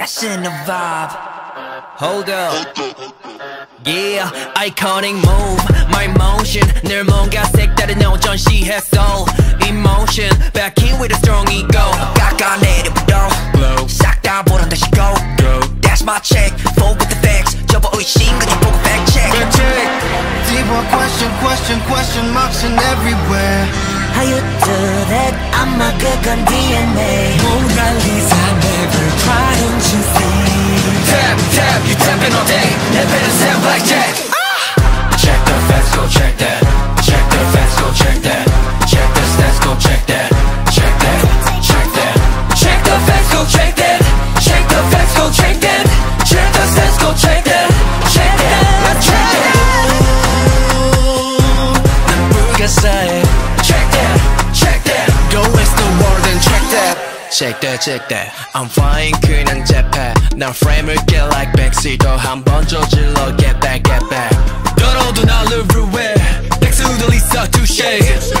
That's in the vibe. Hold up. Yeah, iconic move, my motion. 늘 뭔가 색다른 오전 시했어. Emotion, back in with a strong ego. 깎아내려 부러워. Glow. 싹다 보란 다시 go. Go. That's my check. Full with the facts. 접어 의심 그냥 보고 fact check. Fact check. Deep one question, question, question marks in everywhere. How you do that? I'm a good gun DNA. check that check that. I'm flying 그냥 재패 난 frame을 get like backseat도 한번 저질러 get back get back. 너로도 나를 ruin 백세 우덜 있어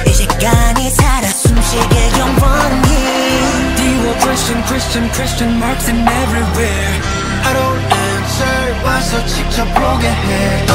이 시간이 살아 숨쉬게 영원히. The Christian, Christian Christian marks in everywhere. I don't answer. 와서 직접 보게 해.